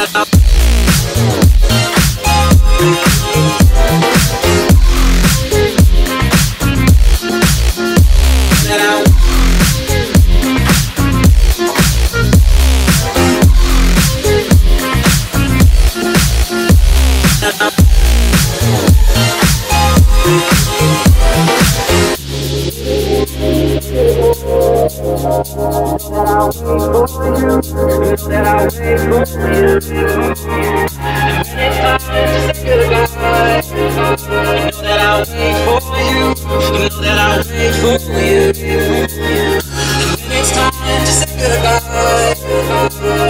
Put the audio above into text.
up. That I wait for you. That I wait for you. Many times to say goodbye. You know that I wait for you. You know that I wait for you. Many times to say goodbye.